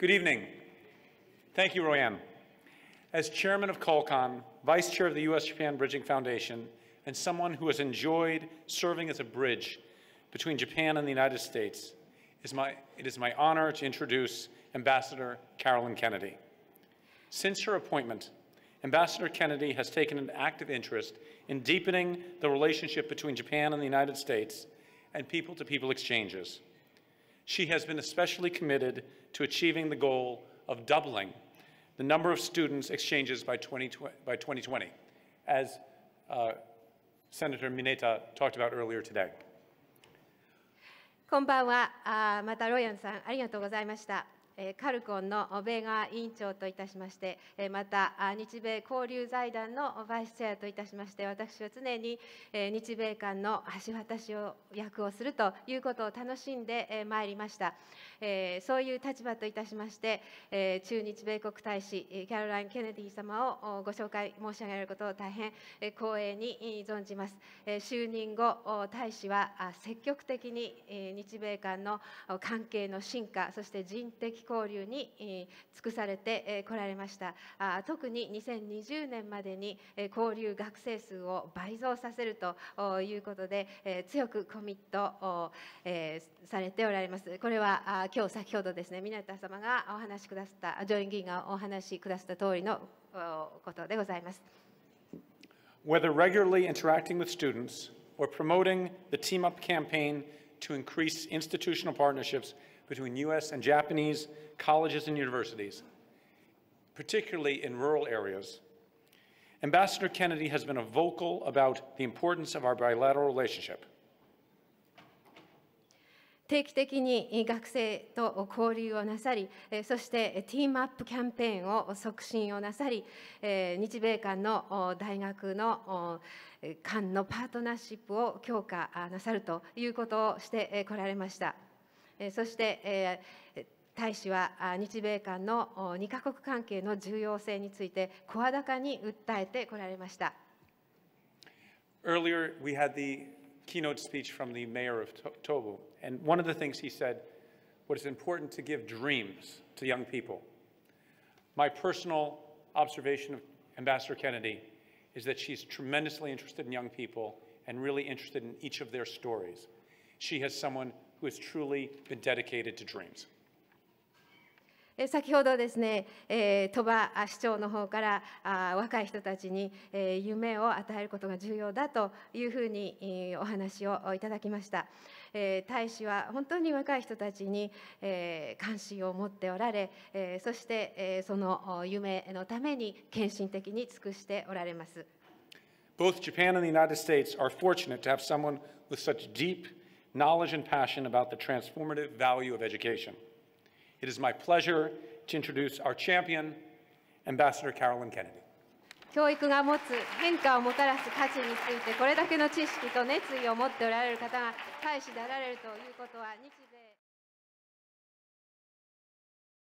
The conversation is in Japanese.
Good evening. Thank you, Royanne. As chairman of Colcon, vice chair of the U.S. Japan Bridging Foundation, and someone who has enjoyed serving as a bridge between Japan and the United States, it is my honor to introduce Ambassador Carolyn Kennedy. Since her appointment, Ambassador Kennedy has taken an active interest in deepening the relationship between Japan and the United States and people to people exchanges She has been especially committed to achieving the goal of doubling the number of students exchanges by 2020, by 2020 as uh, Senator Mineta talked about earlier today. こんばんは。あまたロイヤンさん、ありがとうございました。 えカルコンの米川委員長といたしまして、えまた日米交流財団のバイスチェアといたしまして、私は常に日米間の橋渡しを役をするということを楽しんでまいりました。えそういう立場といたしまして、え中日米国大使キャロライン・ケネディ様をご紹介申し上げることを大変光栄に存じます。え就任後、大使は積極的に日米間の関係の進化、そして人的交流に尽くされてこられました特に2020年までに交流学生数を倍増させるということで強くコミットされておられますこれは今日先ほどですね皆田様がお話しくださった上院議員がお話しくださった通りのことでございます Whether regularly interacting with students or promoting the Team Up campaign to increase institutional partnerships between U.S. and Japanese colleges and universities, particularly in rural areas. Ambassador Kennedy has been vocal about the importance of our bilateral relationship. 定期的に学生と交流をなさり、そしてティームアップキャンペーンを促進をなさり、日米間の大学の間のパートナーシップを強化なさるということをしてこられました。そして大使は日米間の2カ国関係の重要性について声高に訴えてこられました。Earlier, we had the keynote speech from the mayor of Tobu, and one of the things he said was important to give dreams to young people. My personal observation of Ambassador Kennedy is that she's tremendously interested in young people and really interested in each of their stories. She has someone who has truly been dedicated to dreams. 先ほどですね、えー、鳥羽市長の方からあ若い人たちに、えー、夢を与えることが重要だというふうに、えー、お話をいただきました、えー、大使は本当に若い人たちに、えー、関心を持っておられ、えー、そして、えー、その夢のために献身的に尽くしておられます Both Japan and the United States are fortunate to have someone with such deep knowledge and passion about the transformative value of education. It is my pleasure to introduce our champion, Ambassador Carolyn Kennedy. 教育が持つ変化をもたらす価値についてこれだけの知識と熱意を持っておられる方が大使であられるということは日米